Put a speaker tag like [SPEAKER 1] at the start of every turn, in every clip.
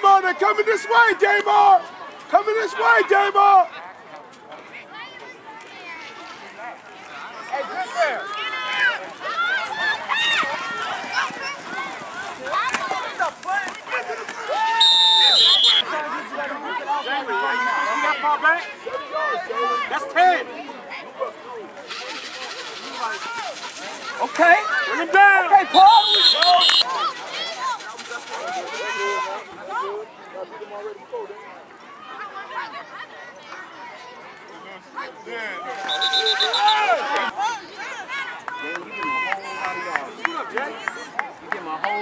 [SPEAKER 1] Damon, they're coming this way, Damon! Coming this way, Damon!
[SPEAKER 2] Hey, good there. Jamie, why you you got far back? That's 10.
[SPEAKER 3] Okay.
[SPEAKER 2] Bring him down.
[SPEAKER 3] Okay, Paul.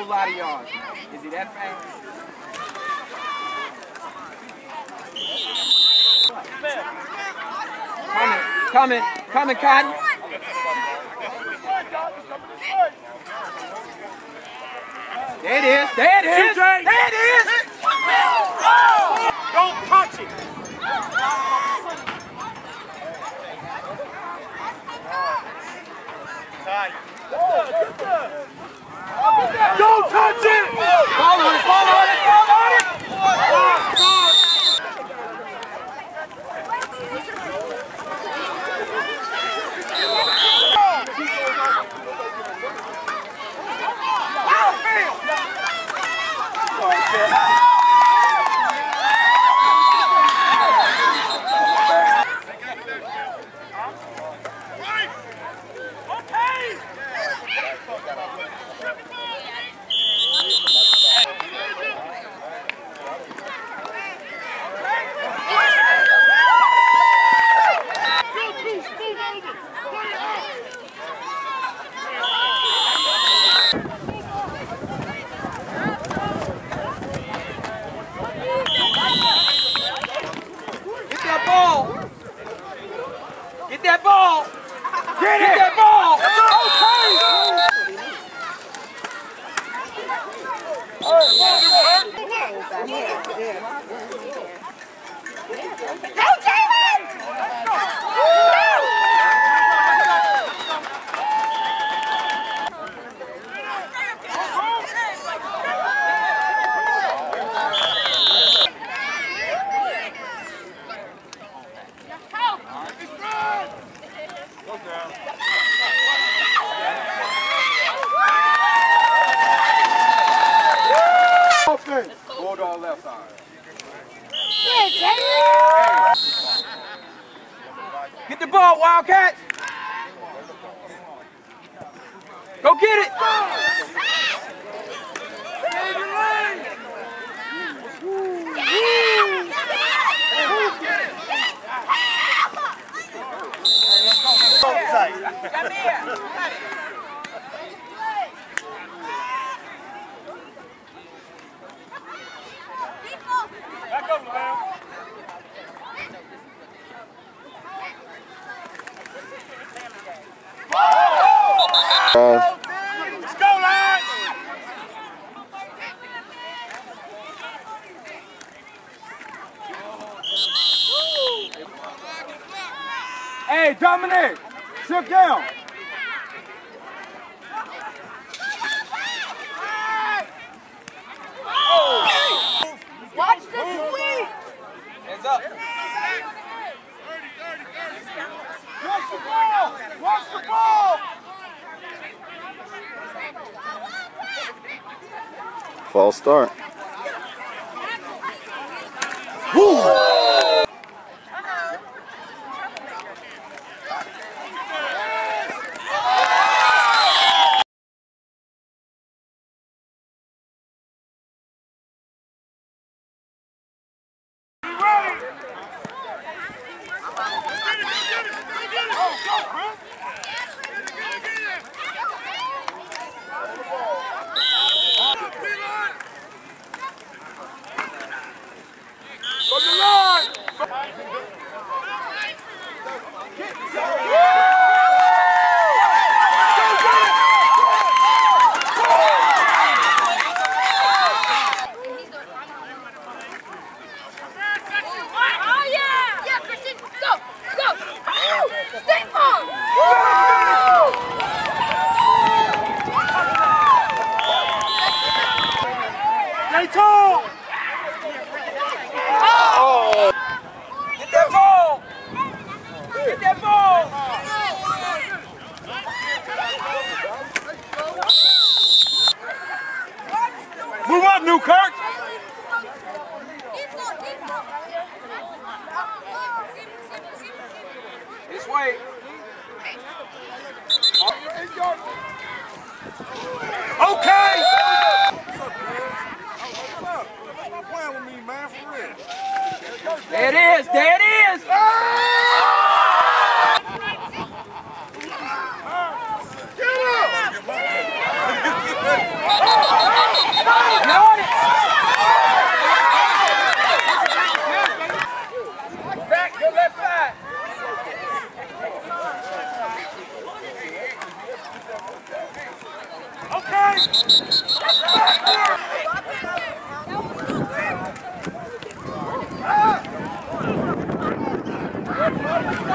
[SPEAKER 3] Lot of yards. Is he that fast? Coming, coming, coming, Cotton. There it is, there it is, there it is. Yes, sir.
[SPEAKER 1] Offense.
[SPEAKER 3] Left side. Get the ball, Wildcats. Go get it.
[SPEAKER 2] Back Let's go, lad!
[SPEAKER 1] Hey, Dominic, sit down.
[SPEAKER 4] Watch the sweep!
[SPEAKER 3] Hands up.
[SPEAKER 1] Watch the ball. Watch the ball.
[SPEAKER 5] False start.
[SPEAKER 1] From Two.
[SPEAKER 4] Oh!
[SPEAKER 3] Get that ball! Get that ball!
[SPEAKER 2] Move up, Newkirk!
[SPEAKER 3] This way.
[SPEAKER 2] Okay!
[SPEAKER 3] There it is. There it is. On it. Back, go left side.
[SPEAKER 2] Okay.